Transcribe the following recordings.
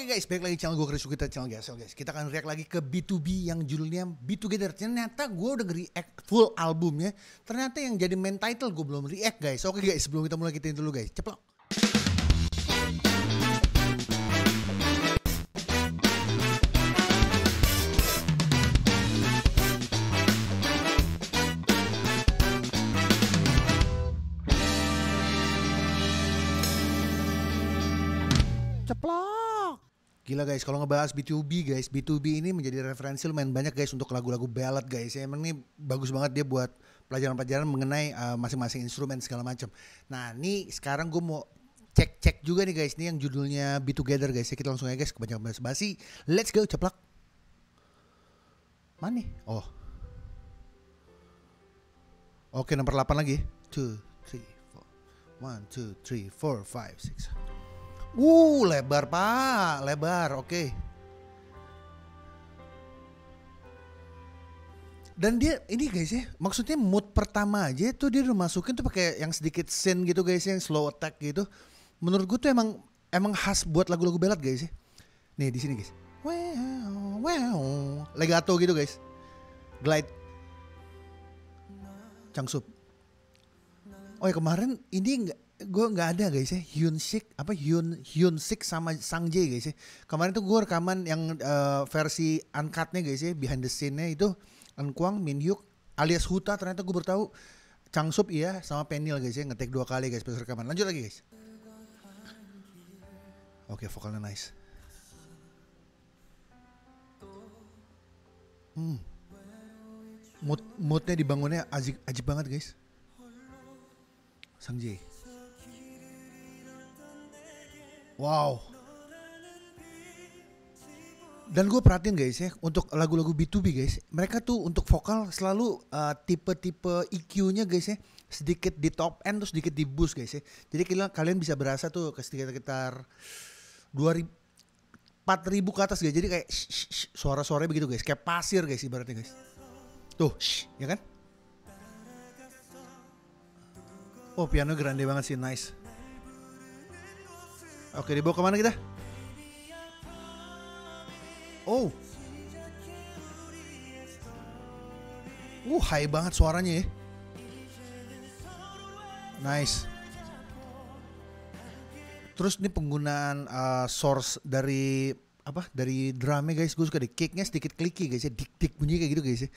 Oke guys, balik lagi channel gue Chris kita channel guys. guys, kita akan react lagi ke B2B yang judulnya Be Together. Ternyata gue udah react full albumnya. Ternyata yang jadi main title gue belum react guys. Oke guys, sebelum kita mulai kita dulu guys. Ceplok. Gila guys, kalau ngebahas B2B guys, B2B ini menjadi referensi lumayan banyak guys untuk lagu-lagu ballad guys. Ya, emang ini bagus banget dia buat pelajaran-pelajaran mengenai uh, masing-masing instrumen segala macam. Nah, ini sekarang gue mau cek-cek juga nih guys, ini yang judulnya Be Together guys. Ya, kita langsung aja guys, kebanyakan bahas basi. Let's go, ceplok. Mana nih? Oh. Oke, nomor 8 lagi. 2 3 4. 1 2 3 4 5 6 Uh, lebar pak, lebar, oke. Dan dia ini guys ya, maksudnya mood pertama aja tuh dia udah masukin tuh pakai yang sedikit scene gitu guys yang slow attack gitu. Menurut gue tuh emang emang khas buat lagu-lagu belat guys ya. Nih di sini guys. Wow, wow. Legato gitu guys. Glide. Cangsup. Oh ya kemarin ini enggak gue nggak ada guys ya. Hyun Sik apa Hyun Hyun Sik sama Sang Jae guys ya. Kemarin tuh gue rekaman yang uh, versi uncutnya guys ya behind the scene-nya itu An Kwang Min Hyuk alias Huta ternyata gue bertahu Chang Sup iya sama Penil guys ya ngetek dua kali guys pas rekaman. Lanjut lagi guys. Oke okay, vokalnya nice. Hmm. Mood moodnya dibangunnya ajib ajib banget guys. Sang Jae Wow. Dan gue perhatiin guys ya, untuk lagu-lagu B2B guys, mereka tuh untuk vokal selalu uh, tipe-tipe EQ-nya guys ya, sedikit di top end terus sedikit di boost guys ya. Jadi kalian bisa berasa tuh ke sekitar dua ribu empat ribu ke atas guys. Jadi kayak suara-suara begitu guys, kayak pasir guys ibaratnya guys. Tuh, shh, ya kan? Oh piano grande banget sih, nice. Oke, dibawa ke mana kita? Oh. Uh, high banget suaranya ya. Nice. Terus ini penggunaan uh, source dari apa dari drumnya guys. Gue suka di kicknya sedikit clicky guys ya. Dik dik bunyi kayak gitu guys ya.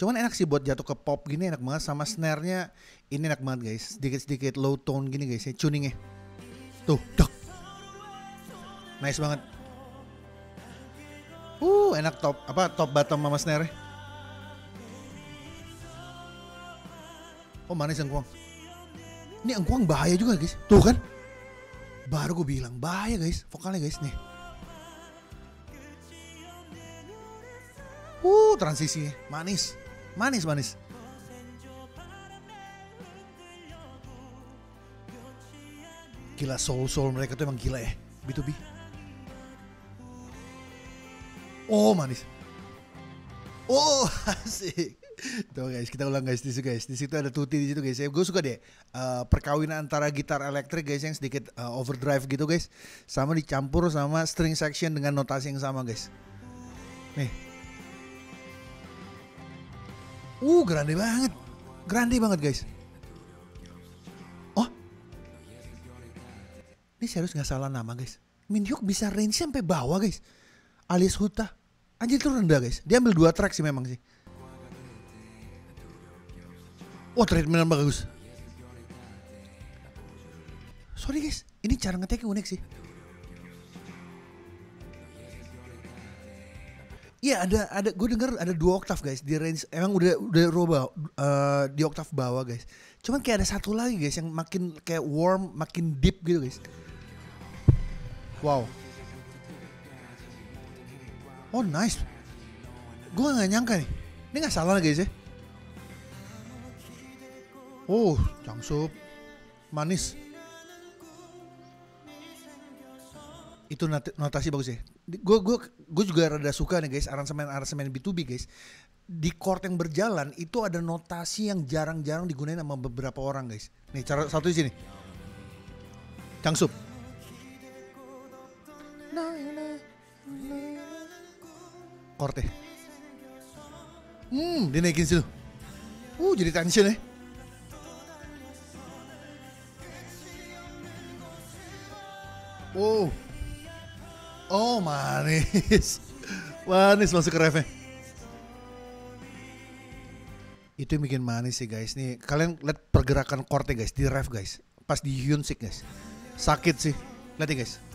Cuman enak sih buat jatuh ke pop gini enak banget. Sama snare-nya ini enak banget guys. Sedikit sedikit low tone gini guys ya. Tuningnya. Tuh dak Nice banget. Uh, enak top apa top bottom mama snare. Oh manis engkuang. Ini engkuang bahaya juga guys. Tuh kan. Baru gue bilang bahaya guys. Vokalnya guys nih. Uh transisi manis. Manis manis. Gila soul soul mereka tuh emang gila ya. B2B. Oh manis. Oh asik. Tuh guys, kita ulang guys di situ guys. Di situ ada tuti di situ guys. Gue suka deh uh, perkawinan antara gitar elektrik guys yang sedikit uh, overdrive gitu guys, sama dicampur sama string section dengan notasi yang sama guys. Nih. Uh, grande banget. Grande banget guys. Oh. Ini serius nggak salah nama guys. Minhyuk bisa range sampai bawah guys. Alias Huta. Anjir itu rendah guys. Dia ambil dua track sih memang sih. Wah treatment bagus. Sorry guys, ini cara ngeteknya unik sih. Iya ada ada gue denger ada dua oktav guys di range emang udah udah roba uh, di oktav bawah guys. Cuman kayak ada satu lagi guys yang makin kayak warm, makin deep gitu guys. Wow. Oh nice. Gue gak nyangka nih. Ini gak salah guys ya. Oh, cangsup. Manis. Itu notasi bagus ya. Gue gue gue juga rada suka nih guys aransemen aransemen B2B guys. Di chord yang berjalan itu ada notasi yang jarang-jarang digunain sama beberapa orang guys. Nih cara satu di sini. Cangsup. Korte. Hmm, dinaikin situ. Uh, jadi tension ya. Wow. Oh, manis. Manis masuk ke refnya. Itu yang bikin manis sih guys. Nih, kalian lihat pergerakan chordnya guys di ref guys. Pas di Hyunsik guys. Sakit sih. Lihat ya guys.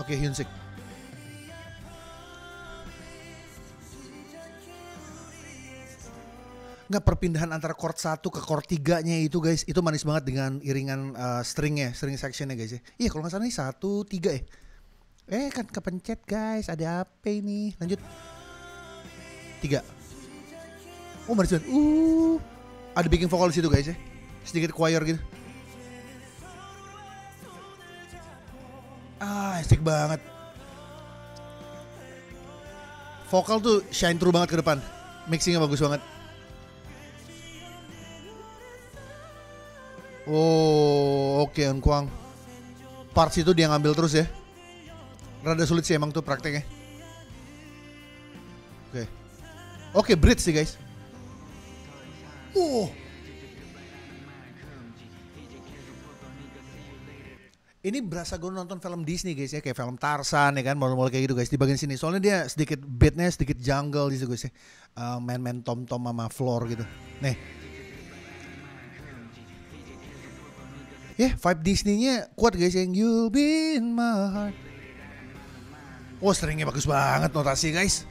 Oke, Hyunsik. nggak perpindahan antara chord 1 ke chord 3 nya itu guys itu manis banget dengan iringan uh, stringnya string sectionnya guys ya. Iya kalau nggak salah ini satu tiga ya? Eh kan kepencet guys ada apa ini? Lanjut. Tiga. Oh manis banget. Uh ada backing vokal di situ guys ya. Sedikit choir gitu ah asik banget vokal tuh shine through banget ke depan mixingnya bagus banget Oh, oke okay, Kuang. Parts itu dia ngambil terus ya. Rada sulit sih emang tuh prakteknya. Oke. Okay. Oke, okay, bridge sih guys. Oh. Ini berasa gue nonton film Disney guys ya, kayak film Tarzan ya kan, mulai-mulai kayak gitu guys di bagian sini. Soalnya dia sedikit beatnya sedikit jungle di situ guys ya. Uh, main-main tom-tom sama floor gitu. Nih, Ya, yeah, vibe Disney-nya kuat guys yang You'll be in my heart. Oh, stringnya bagus banget notasi guys.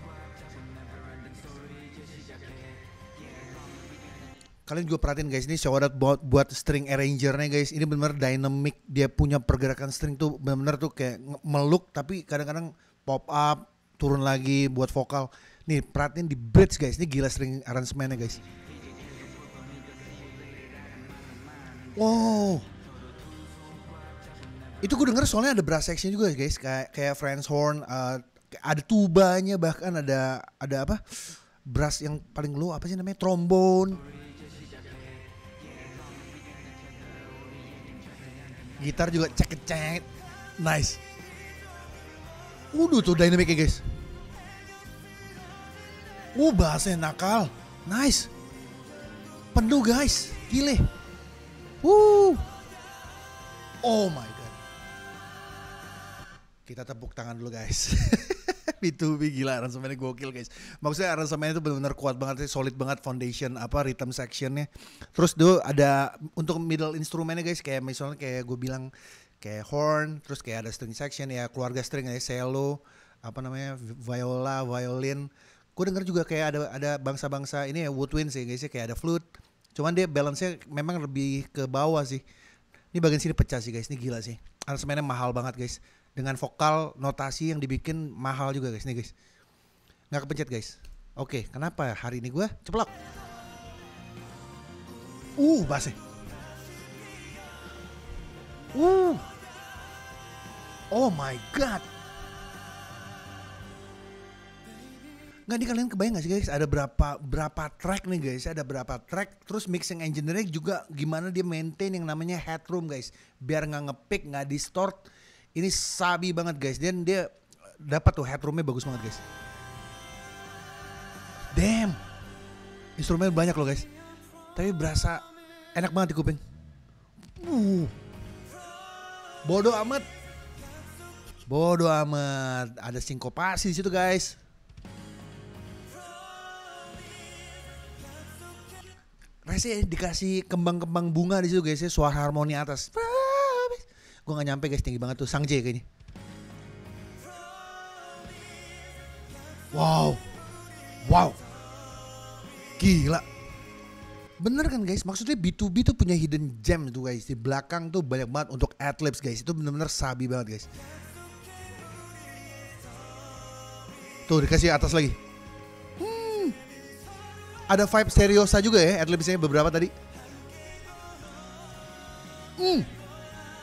Kalian juga perhatiin guys, ini shout out buat, buat string arrangernya guys. Ini benar dynamic, dia punya pergerakan string tuh benar-benar tuh kayak meluk tapi kadang-kadang pop up, turun lagi buat vokal. Nih, perhatiin di bridge guys, ini gila string arrangementnya guys. Wow, itu gue denger soalnya ada brass section juga guys kayak kayak Friends Horn uh, ada tubanya bahkan ada ada apa brass yang paling low apa sih namanya trombone gitar juga cek cek nice. Udah tuh dynamicnya guys. Uh bahasnya nakal. Nice. Penuh guys. Gile. Uh Oh my god. Kita tepuk tangan dulu guys. B2B gila aransemennya gokil guys. Maksudnya aransemennya itu benar-benar kuat banget sih, solid banget foundation apa rhythm sectionnya. Terus tuh ada untuk middle instrumennya guys kayak misalnya kayak gue bilang kayak horn, terus kayak ada string section ya keluarga string ya cello, apa namanya viola, violin. Gue denger juga kayak ada ada bangsa-bangsa ini ya woodwind sih guys ya kayak ada flute. Cuman dia balance-nya memang lebih ke bawah sih. Ini bagian sini pecah sih guys, ini gila sih. Aransemennya mahal banget guys dengan vokal notasi yang dibikin mahal juga guys. Nih guys. Nggak kepencet guys. Oke kenapa hari ini gue ceplok? Uh base uh. Oh my god. Nggak nih kalian kebayang gak sih guys? Ada berapa berapa track nih guys? Ada berapa track? Terus mixing engineer juga gimana dia maintain yang namanya headroom guys? Biar nggak ngepick nggak distort ini sabi banget guys. Dan dia dapat tuh headroomnya bagus banget guys. Damn. Instrumen banyak loh guys. Tapi berasa enak banget di kuping. Uh. Bodoh amat. Bodoh amat. Ada sinkopasi di situ guys. Rese dikasih kembang-kembang bunga di situ guys ya, suara harmoni atas. Gue gak nyampe guys tinggi banget tuh Sang J kayaknya. Wow. Wow. Gila. Bener kan guys, maksudnya B2B tuh punya hidden gem tuh guys. Di belakang tuh banyak banget untuk adlibs guys. Itu bener-bener sabi banget guys. Tuh dikasih atas lagi. Hmm. Ada vibe seriosa juga ya adlibsnya beberapa tadi. Hmm.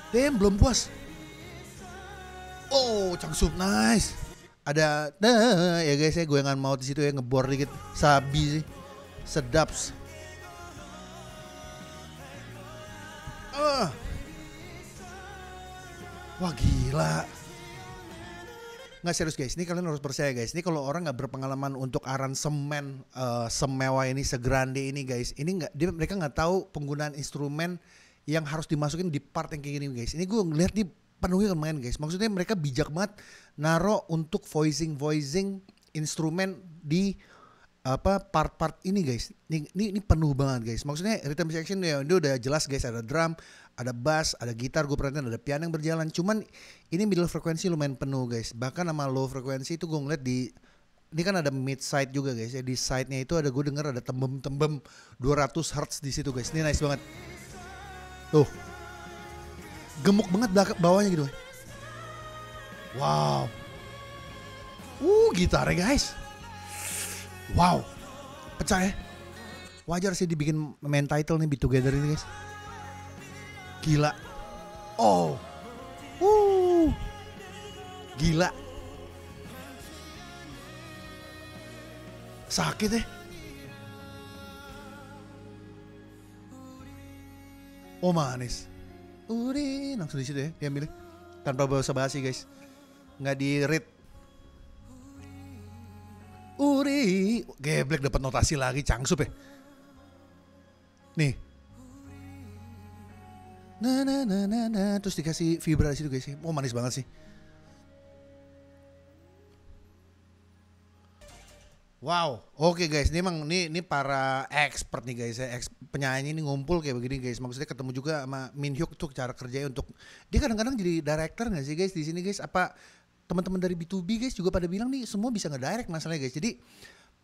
Damn, belum puas. Oh, Changsup nice. Ada nah, ya guys ya gue nggak mau di situ ya ngebor dikit sabi sih. Sedap. Uh. Wah gila. Nggak serius guys, ini kalian harus percaya guys. Ini kalau orang nggak berpengalaman untuk aransemen uh, semewah ini, segrande ini guys, ini nggak dia mereka nggak tahu penggunaan instrumen yang harus dimasukin di part yang kayak gini guys. Ini gue ngeliat nih penuhnya main guys. Maksudnya mereka bijak banget naro untuk voicing voicing instrumen di apa part-part ini guys. Ini, ini ini penuh banget guys. Maksudnya rhythm section ya dia udah jelas guys ada drum, ada bass, ada gitar, gue perhatiin ada piano yang berjalan. Cuman ini middle frekuensi lumayan penuh guys. Bahkan sama low frekuensi itu gue ngeliat di ini kan ada mid side juga guys ya. Di side-nya itu ada gue denger ada tembem-tembem 200 Hz di situ guys. Ini nice banget. Tuh. Gemuk banget belakang bawahnya gitu. Wow. Uh, gitarnya guys. Wow. Pecah ya. Wajar sih dibikin main title nih Be Together ini guys. Gila. Oh. Uh. Gila. Sakit ya. Oh manis. Uri langsung di situ ya diambil tanpa bahasa basi guys. Nggak di read. Uri, geblek dapat notasi lagi cangsup ya. Nih, Nah, nah, nah, nah, nah. Terus dikasih vibra di situ guys. Oh manis banget sih. Wow, oke guys, ini emang ini ini para expert nih guys, ya. Ex, penyanyi ini ngumpul kayak begini guys. Maksudnya ketemu juga sama Min Hyuk tuh cara kerjanya untuk dia kadang-kadang jadi director nggak sih guys di sini guys? Apa teman-teman dari B2B guys juga pada bilang nih semua bisa ngedirect masalahnya guys. Jadi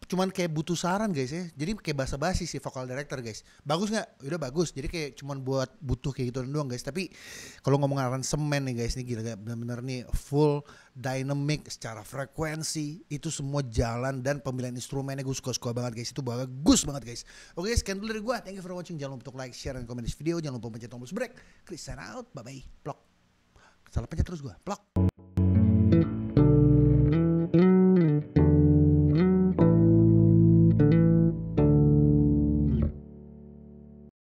cuman kayak butuh saran guys ya. Jadi kayak basa basi sih vokal director guys. Bagus nggak? Udah bagus. Jadi kayak cuman buat butuh kayak gitu doang guys. Tapi kalau ngomong aransemen nih guys ini gila bener-bener nih full dynamic secara frekuensi itu semua jalan dan pemilihan instrumennya gue suka-suka banget guys. Itu bagus banget guys. Oke guys sekian dulu dari gue thank you for watching. Jangan lupa untuk like share dan komen di video. Jangan lupa pencet tombol subscribe. Chris sign out. Bye bye plok. Salah pencet terus gue plok